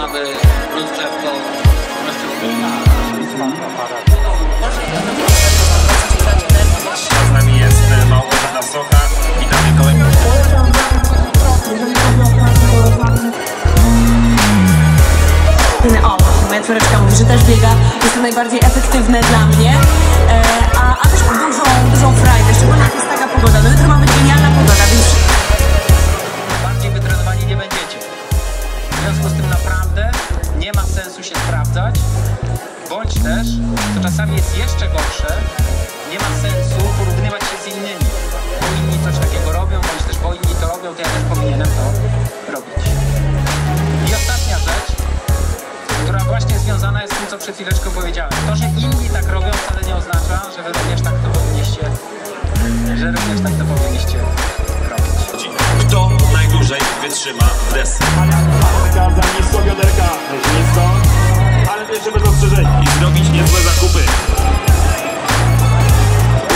aby rozgrzewką Z nami jest Małgorzata Socha. Witamy kolejny. O, właśnie, moja córeczka mówi, że też biega. Jest to najbardziej efektywne dla mnie. E, a, a też dużą, dużą frajdę, szczególnie jak jest taka pogoda. No jutro ma być genialna pogoda, więc też, co czasami jest jeszcze gorsze, nie ma sensu porównywać się z innymi. Bo inni coś takiego robią, bądź też bo inni to robią, to ja też powinienem to robić. I ostatnia rzecz, która właśnie związana jest z tym, co przed chwileczką powiedziałem. To, że inni tak robią, wcale nie oznacza, że wy również tak to powinniście, że również tak to powinniście robić. Kto najdłużej wytrzyma w zrobić niezłe zakupy.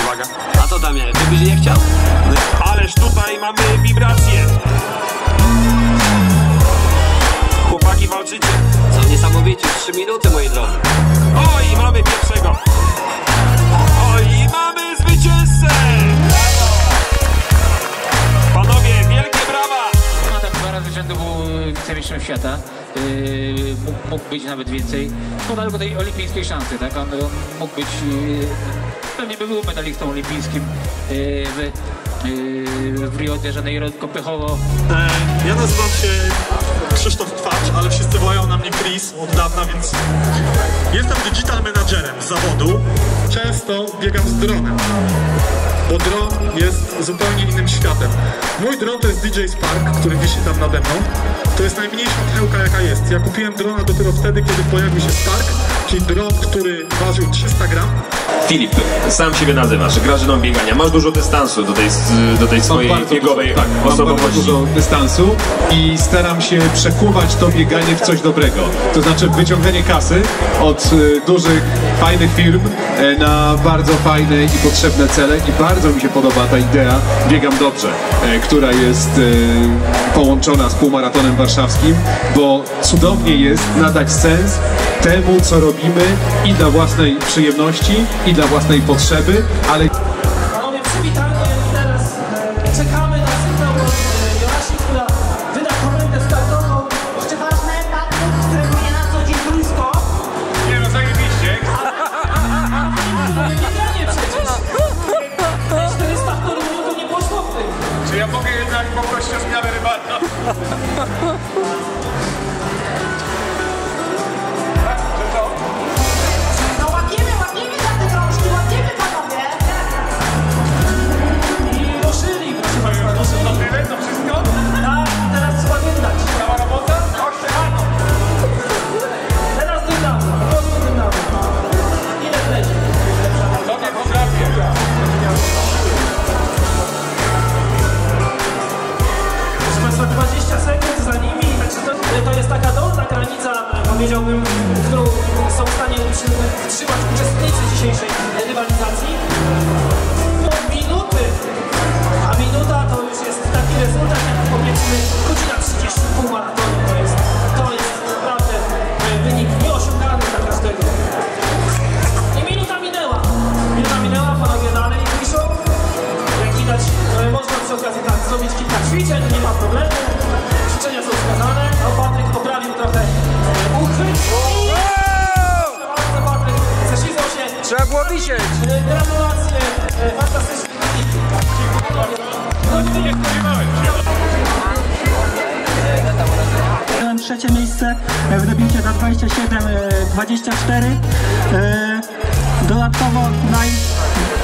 Uwaga. A co tam jest? Ty byś nie chciał? Ależ tutaj mamy wibracje. Chłopaki walczycie. Co niesamowicie, 3 minuty moi drodzy. Oj, mamy pierwszego. Był wicemistrzem świata. Yy, mógł, mógł być nawet więcej. Szkoda tylko tej olimpijskiej szansy, tak? On, on mógł być, yy, pewnie by był medalistą olimpijskim yy, w, w Rio de Janeiro, tylko pechowo E, Ja nazywam się Krzysztof Twacz, ale wszyscy wołają na mnie Chris od dawna, więc jestem digital managerem z zawodu. Często biegam z dronem, bo dron jest zupełnie innym światem. Mój dron to jest DJ Spark, który wisi tam nade mną. To jest najmniejsza pchełka jaka jest. Ja kupiłem drona dopiero wtedy, kiedy pojawił się Spark, czyli dron, który ważył 300 gram. Filip, sam siebie nazywasz, grażyną biegania. Masz dużo dystansu do tej, do tej swojej Mam biegowej dużo, tak, mam bardzo osobowości. dużo dystansu i staram się przekuwać to bieganie w coś dobrego. To znaczy wyciąganie kasy od y, dużych, fajnych firm e, na bardzo fajne i potrzebne cele i bardzo mi się podoba ta idea Biegam Dobrze, e, która jest e, połączona z półmaratonem warszawskim, bo cudownie jest nadać sens temu, co robimy i dla własnej przyjemności, i dla własnej potrzeby, ale Panowie, przywitanie teraz e, czekamy na sygnał od e, Joasi, która wyda komendę startową. Jeszcze ważne, Patryk, którego nie na co dzień blisko. Nie no, zajebiście. Bieganie przecież. 400 w Toruniu to nie poszło w tym. Czy ja mogę jednak poprosić o zmianę rybaka? Powiedziałbym, którą są w stanie utrzymać uczestnicy dzisiejszej rywalizacji. Do minuty, a minuta to już jest taki rezultat, jak powiedzmy trzecie miejsce w debiucie za 27-24. Dodatkowo naj...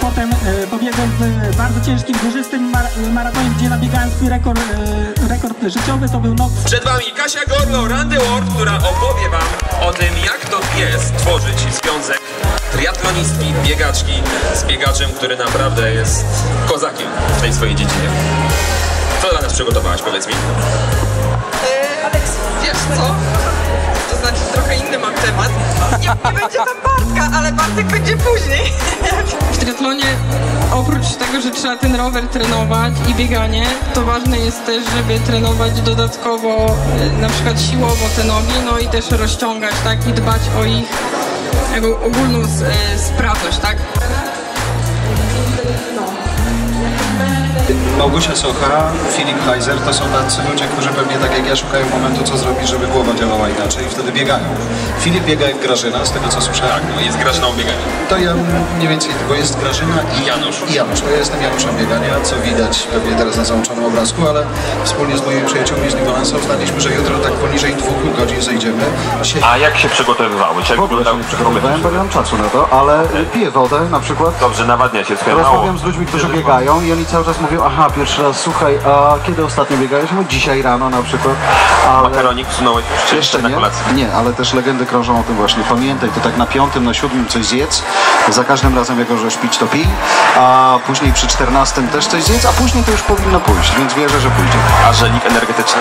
potem e, pobiegłem w bardzo ciężkim, górzystym mar maratonie, gdzie nabiegałem swój rekord, e, rekord życiowy, to był noc Przed Wami Kasia Gorlo, Randy Ward, która opowie Wam o tym, jak to jest tworzyć związek triatlonistki, biegaczki z biegaczem, który naprawdę jest kozakiem w tej swojej dziedzinie. Co dla nas przygotowałaś, powiedz mi? Aleks, wiesz co? To znaczy trochę inny mam temat. Nie, nie będzie tam Bartka, ale Bartek będzie później. W triatlonie oprócz tego, że trzeba ten rower trenować i bieganie, to ważne jest też, żeby trenować dodatkowo e, na przykład siłowo te nogi, no i też rozciągać, tak, i dbać o ich jakby ogólną e, sprawność, tak. Małgosia Socha, Filip Heiser to są tacy ludzie, którzy pewnie tak jak ja szukają momentu, co zrobić, żeby głowa działała inaczej i wtedy biegają. Filip biega jak Grażyna, z tego co słyszałem. Tak, no jest Grażyną biegania. To ja mniej więcej tylko jest Grażyna i Janusz. I Janusz. To ja jestem Januszem biegania, co widać pewnie teraz na załączonym obrazku, ale wspólnie z moimi przyjaciółmi z Balance uznaliśmy, że jutro tak poniżej dwóch godzin zejdziemy. Sie- A jak się przygotowywałeś? Jak W ogóle się nie przygotowywałem, bo nie mam czasu na to, ale piję wodę na przykład. Dobrze, nawadnia się swoje Rozmawiam z ludźmi, którzy biegają i oni cały czas mówią, aha, pierwszy raz, słuchaj, a kiedy ostatnio biegałeś? No dzisiaj rano na przykład. Ale... Makaronik wsunąłeś jeszcze na nie? kolację? Nie, ale też legendy krążą o tym właśnie. Pamiętaj, to tak na piątym, na siódmym coś zjedz. Za każdym razem jak możesz pić, to pij. A później przy czternastym też coś zjedz, a później to już powinno pójść, więc wierzę, że pójdzie. A żelik energetyczny?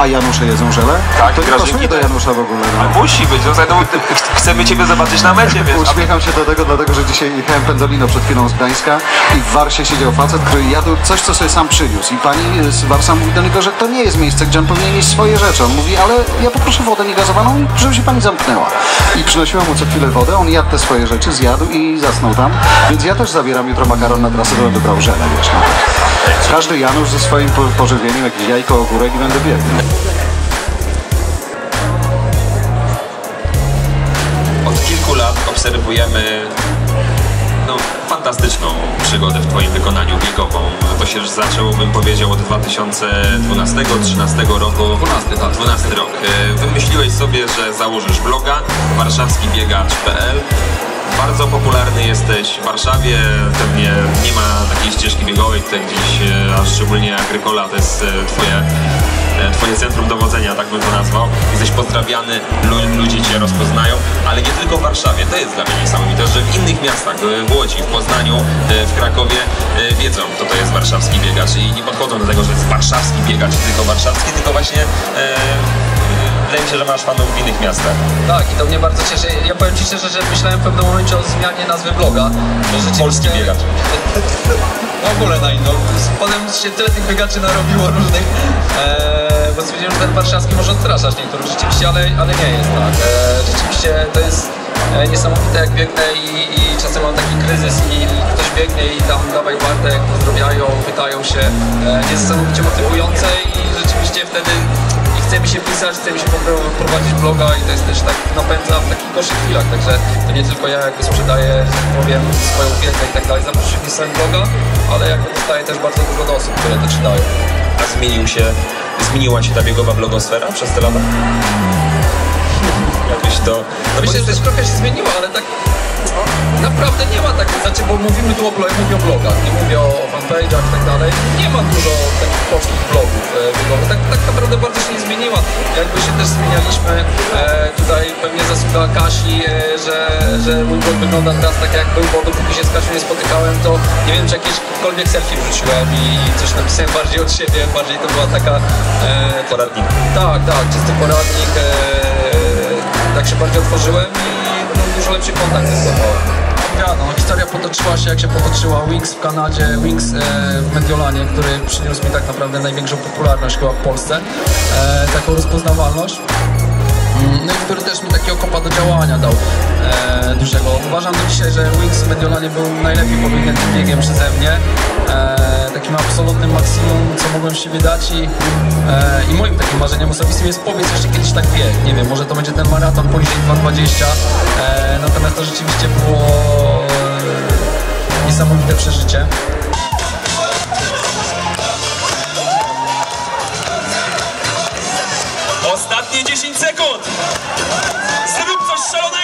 A Janusze jedzą żele? Tak, to nie Grażynki do. Janusza w ogóle. No. musi być, no, no, ch- chcemy Ciebie zobaczyć na mecie, wiesz. Uśmiecham się do tego, dlatego że dzisiaj jechałem pendolino przed chwilą z Gdańska i w Warsie siedział facet, który jadł coś, co sobie sam przyniósł. I pani z Warsa mówi do niego, że to nie jest miejsce, gdzie on powinien mieć swoje rzeczy. On mówi, ale ja poproszę wodę niegazowaną, żeby się pani zamknęła. I przynosiła mu co chwilę wodę, on jadł te swoje rzeczy, zjadł i zasnął tam. Więc ja też zabieram jutro makaron na trasę, to będę brał żelę, wiesz. No. Każdy Janusz ze swoim po- pożywieniem, jakieś jajko, ogórek i będę biegł. Od kilku lat obserwujemy no, fantastyczną przygodę w Twoim wykonaniu biegową. To się już zaczęło, bym powiedział, od 2012-2013 roku. 12, tak. 12 rok. E, Wymyśliłeś sobie, że założysz bloga warszawskibiegacz.pl bardzo popularny jesteś w Warszawie, pewnie nie ma takiej ścieżki biegowej tutaj gdzieś, e, a szczególnie Agrykola to jest e, twoje, twoje centrum dowodzenia, tak bym to nazwał. Jesteś pozdrawiany, lu- ludzie cię rozpoznają, ale nie tylko w Warszawie, to jest dla mnie niesamowite, że w innych miastach, e, w Łodzi, w Poznaniu, e, w Krakowie e, wiedzą, kto to jest warszawski biegacz i nie podchodzą do tego, że jest warszawski biegacz, tylko warszawski, tylko właśnie wydaje mi się, że masz fanów w innych miastach. Tak, i to mnie bardzo cieszy. Ja powiem Ci szczerze, że myślałem w pewnym momencie o zmianie nazwy bloga. Polski biegacz. W ogóle na inną. Potem się tyle tych biegaczy narobiło różnych, e, bo stwierdziłem, że ten warszawski może odstraszać niektórych rzeczywiście, ale, ale nie jest tak. E, rzeczywiście to jest e, niesamowite jak biegnę i, i czasem mam taki kryzys i ktoś biegnie i tam dawaj Bartek, pozdrowiają, pytają się. E, jest niesamowicie motywujące i rzeczywiście wtedy mi się pisać, chce mi się prowadzić bloga i to jest też tak napędza w takich gorszych chwilach, także to nie tylko ja jakby sprzedaję, tak powiem, swoją wiedzę i tak dalej za pośrednictwem bloga, ale jakby dostaję też bardzo dużo do osób, które to czytają. A zmienił się, zmieniła się ta biegowa blogosfera przez te lata? Jakbyś to... No Myślę, że też trochę się zmieniło, ale tak naprawdę nie ma takich, znaczy, bo mówimy tu o blogach, mówię o blogach, nie mówię o fanpage'ach i tak dalej. Nie ma dużo takich polskich blogów e. Tak, tak naprawdę bardzo się nie zmieniła. Jakby się też zmienialiśmy. E, tutaj pewnie zasługa Kasi, e, że, że mój blog wygląda teraz tak jak był, bo dopóki się z Kasią nie spotykałem, to nie wiem, czy jakiekolwiek selfie wrzuciłem i coś napisałem bardziej od siebie, bardziej to była taka... E, Poradnik. Tak, tak, czysty poradnik. E, tak się bardziej otworzyłem lepszy kontakt zyskowałem. Ja, no, historia potoczyła się jak się potoczyła. Wings w Kanadzie, Wings e, w Mediolanie, który przyniósł mi tak naprawdę największą popularność chyba w Polsce, e, taką rozpoznawalność. Mm, No i który też mi takiego kopa do działania dał e, dużego. Uważam do dzisiaj, że Wings w Mediolanie był najlepiej pobiegniętym biegiem przeze mnie. E, takim absolutnym maksimum, co mogłem z siebie dać i, e, i moim takim marzeniem osobistym jest powiedz jeszcze kiedyś tak bieg. Nie wiem, może to będzie ten maraton poniżej 2.20, e, natomiast to rzeczywiście było e, niesamowite przeżycie. Ostatnie 10 sekund! Zrób coś szalonego!